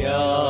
क्या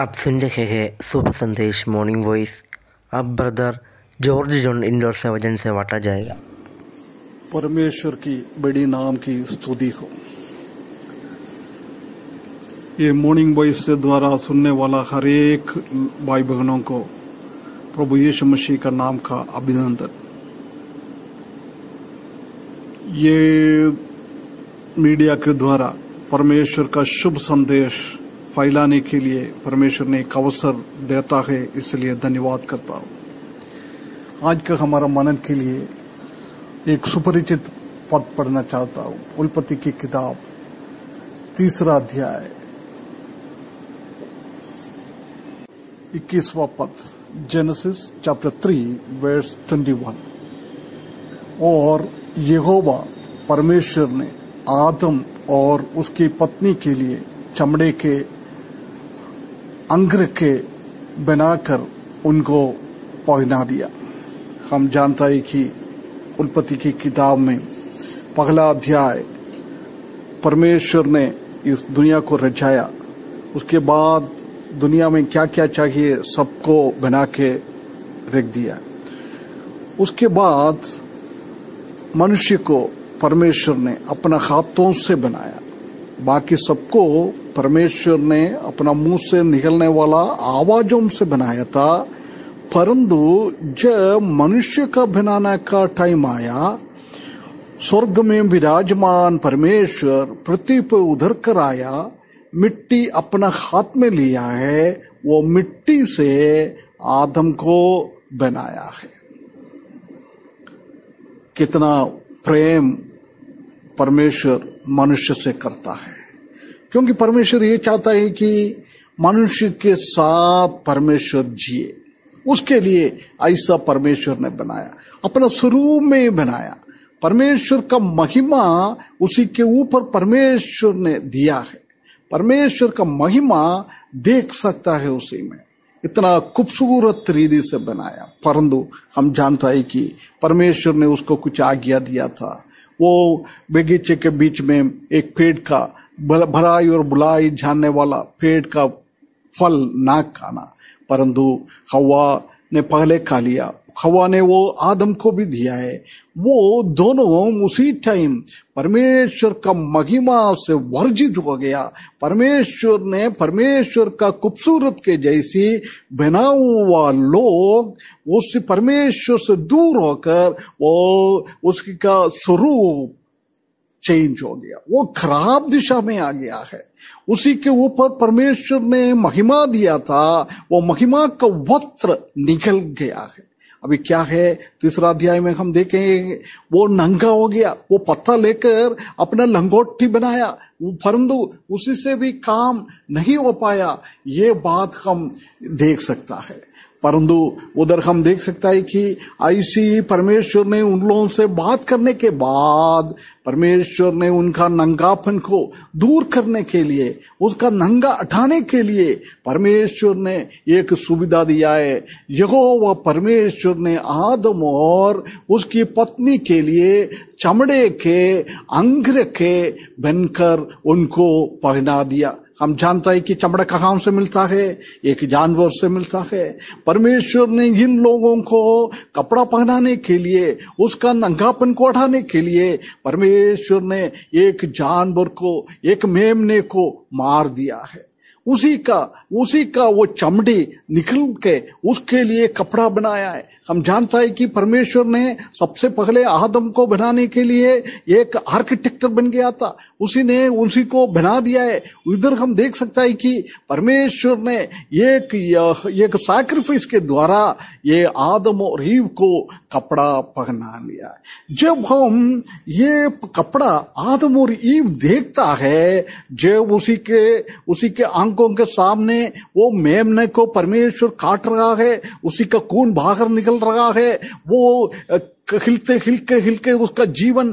आप सुन रहे हैं सुबह संदेश मॉर्निंग वॉइस अब ब्रदर जॉर्ज जॉन इंडोर से वज़न से बांटा जाएगा। परमेश्वर की बड़ी नाम की स्तुति हो। ये मॉर्निंग वॉइस से द्वारा सुनने वाला हर एक भाई बहनों को प्रभु यीशु मसीह का नाम का अभिनंदन। ये मीडिया के द्वारा परमेश्वर का शुभ संदेश फैलाने के लिए परमेश्वर ने एक अवसर देता है, इसलिए धन्यवाद करता हूँ। आज का हमारा मनन के लिए एक सुपरिचित पद पढ़ना चाहता हूँ। उलपति की किताब, तीसरा अध्याय, इक्कीसवा पद Genesis chapter three verse twenty one और यहोवा परमेश्वर ने आदम और उसकी पत्नी के लिए चमड़े के अंग्र के बनाकर उनको पहना दिया। हम जानता है कि उलपति की किताब में पहला अध्याय, परमेश्वर ने इस दुनिया को रचाया। उसके बाद दुनिया में क्या क्या चाहिए सबको बना के रख दिया। उसके बाद मनुष्य को परमेश्वर ने अपना हाथों से बनाया। बाकी सबको परमेश्वर ने अपना मुँह से निकलने वाला आवाजों से बनाया था। परंतु जब मनुष्य का बनाने का टाइम आया, स्वर्ग में विराजमान परमेश्वर पृथ्वी पर उधर कर आया, मिट्टी अपना हाथ में लिया है, वो मिट्टी से आदम को बनाया है। कितना प्रेम परमेश्वर मनुष्य से करता है। क्योंकि परमेश्वर ये चाहता है कि मनुष्य के साथ परमेश्वर जिए। उसके लिए ऐसा परमेश्वर ने बनाया, अपना स्वरूप में बनाया। परमेश्वर का महिमा उसी के ऊपर परमेश्वर ने दिया है। परमेश्वर का महिमा देख सकता है उसी में। इतना खूबसूरत रीति से बनाया। परंतु हम जानता है कि परमेश्वर ने उसको कुछ आज्ञा दिया था। वो बगीचे के बीच में एक पेड़ का भराई और बुलाई जानने वाला पेड़ का फल ना खाना। परंतु हवा ने पहले खा लिया। हवा ने वो आदम को भी दिया है। वो दोनों उसी टाइम परमेश्वर का महिमा से वर्जित हो गया। परमेश्वर ने परमेश्वर का खूबसूरत के जैसी बना हुआ लोग, उस परमेश्वर से दूर होकर वो उसकी उसका स्वरूप चेंज हो गया। वो खराब दिशा में आ गया है। उसी के ऊपर परमेश्वर ने महिमा दिया था। वो महिमा का वस्त्र निकल गया है। अभी क्या है? तीसरा अध्याय में हम देखेंगे वो नंगा हो गया। वो पत्थर लेकर अपना लंगोटी बनाया। परंतु उसी से भी काम नहीं हो पाया। ये बात हम देख सकता है। परंतु उधर हम देख सकता है कि ऐसी परमेश्वर ने उन लोगों से बात करने के बाद परमेश्वर ने उनका नंगापन को दूर करने के लिए, उसका नंगा हटाने के लिए परमेश्वर ने एक सुविधा दिया है। यहो वह परमेश्वर ने आदम और उसकी पत्नी के लिए चमड़े के, अंग्र के बनकर उनको पहना दिया। हम जानता है कि चमड़ा कहाँ से मिलता है, एक जानवर से मिलता है। परमेश्वर ने इन लोगों को कपड़ा पहनाने के लिए, उसका नंगापन को उठाने के लिए, परमेश्वर ने एक जानवर को, एक मेमने को मार दिया है। उसी का उसी का वो चमड़ी निकल के उसके लिए कपड़ा बनाया है। हम जानता है कि परमेश्वर ने सबसे पहले आदम को बनाने के लिए एक आर्किटेक्टर बन गया था। उसी ने उसी को बना दिया है। उधर हम देख सकता है कि परमेश्वर ने एक एक सैक्रिफाइस के द्वारा ये आदम और ईव को कपड़ा पहना लिया जब हम ये कपड़ा आदम और ईव देखता है, जब उसी के उसी के आँखों के सामने वो मेमने को परमेश्वर काट रहा है, उसी का खून बाहर निकल रहा है, वो हिलते, हिलके हिलके उसका जीवन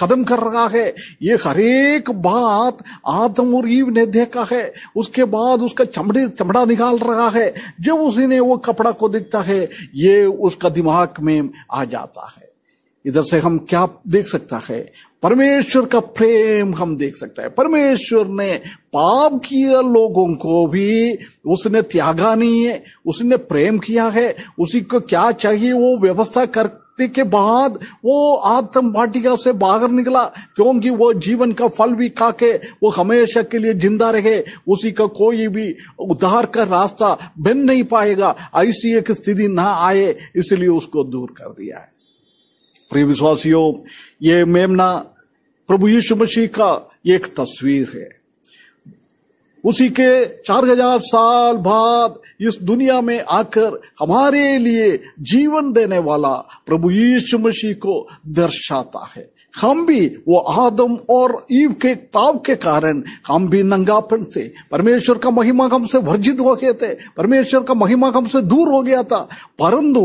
कदम कर रहा है। ये हरेक बात आदम और ईव ने देखा है। उसके बाद उसका चमड़े, चमड़ा निकाल रहा है। जब उसी ने वो कपड़ा को देखता है, ये उसका दिमाग में आ जाता है। इधर से हम क्या देख सकता है? परमेश्वर का प्रेम हम देख सकते हैं। परमेश्वर ने पाप किए लोगों को भी, उसने त्यागा नहीं है, उसने प्रेम किया है, उसी को क्या चाहिए, वो व्यवस्था करने के बाद वो आत्म वाटिका से बाहर निकला, क्योंकि वो जीवन का फल भी खा के वो हमेशा के लिए ज़िंदा रहे, उसी का कोई भी उद्धार का रास्ता बन नहीं पाएगा, ऐसी एक स्थिति ना आए, इसलिए उसको दूर कर दिया है। प्रिय विश्वासियों, ये मेमना प्रभु यीशु मसीह का एक तस्वीर है। उसी के चार हज़ार साल बाद इस दुनिया में आकर हमारे लिए जीवन देने वाला प्रभु यीशु मसीह को दर्शाता है। हम भी वो आदम और ईव के पाप के कारण हम भी नंगापन थे परमेश्वर का महिमा हमसे वर्जित हो गए थे, परमेश्वर का महिमा हमसे दूर हो गया था, परंतु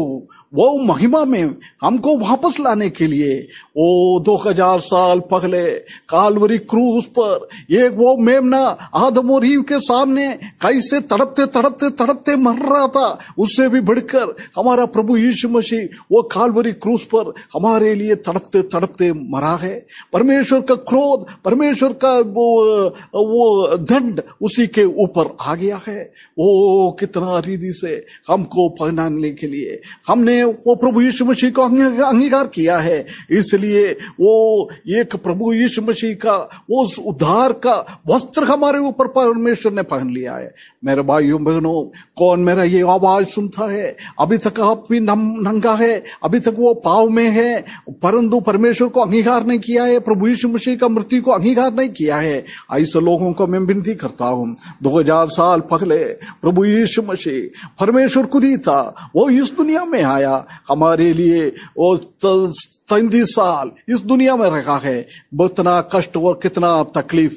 वो महिमा में हमको वापस लाने के लिए वो दो हज़ार साल पहले कालवरी क्रूज पर, एक वो मेमना आदम और ईव के सामने कैसे तड़पते तड़पते तड़पते मर रहा था, उससे भी बढ़कर हमारा प्रभु यीशु मसीह वो कालवरी क्रूज पर हमारे लिए तड़पते तड़पते मरा है। परमेश्वर का क्रोध, परमेश्वर का वो वो दंड उसी के ऊपर आ गया है। वो कितना रिधि से हमको पहनाने के लिए। हमने वो प्रभु यीशु मसीह को अंगीकार किया है। इसलिए वो एक प्रभु यीशु मसीह का, वो उद्धार का वस्त्र हमारे ऊपर परमेश्वर ने पहन लिया है। मेरे भाइयों, बहनों, कौन मेरा ये आवाज़ सुनता है? अभी तक आप भी नंगा है? अभी तक वो पाव में है? परंतु परमेश्वर को अंगीकार नहीं किया है, प्रभु यीशु मसीह का मृत्यु को अंगीकार नहीं किया है। ऐसे लोगों को मैं विनती करता हूँ, दो हज़ार साल पहले प्रभु यीशु मसीह परमेश्वर खुद ही था, वो इस दुनिया में आया। हमारे लिए वो तैतीस साल इस दुनिया में रखा है। कितना कष्ट और कितना तकलीफ़।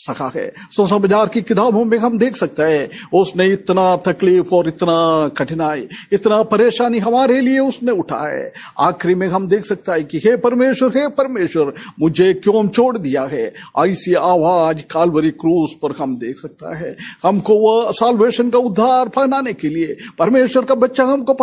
सका है। समाचार की किताबों में, हम देख सकते हैं। उसने इतना तकलीफ़ और इतना कठिनाई, इतना परेशानी हमारे लिए उसने उठाए। आखिरी में हम देख सकता है कि, हे परमेश्वर हे परमेश्वर, मुझे क्यों छोड़ दिया है? ऐसी आवाज़ कालवरी क्रूज पर हम देख सकता है। हमको वो साल्वेशन का उद्धार पहनाने के लिए, परमेश्वर का बच्चा हमको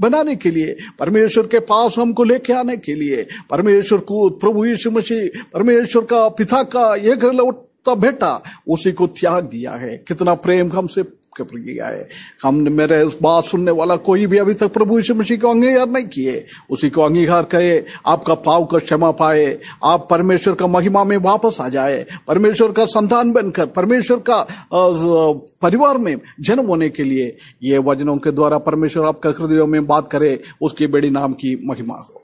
बनाने के लिए, परमेश्वर के पास हमको लेके आने के लिए, परमेश्वर को, प्रभु यीशु मसीह, परमेश्वर का पिता का एक लौटता बेटा, उसी को त्याग दिया है। कितना प्रेम हमसे किया है। हमने मेरे उस बात सुनने वाला कोई भी अभी तक प्रभु यीशु मसीह को अंगीकार नहीं किए। उसी को अंगीकार करे, आपका पाव का क्षमा पाए, आप परमेश्वर का महिमा में वापस आ जाए, परमेश्वर का संतान बनकर, परमेश्वर का परिवार में जन्म होने के लिए ये वजनों के द्वारा परमेश्वर आपका हृदयों में बात करे, उसकी बेड़ी नाम की महिमा हो।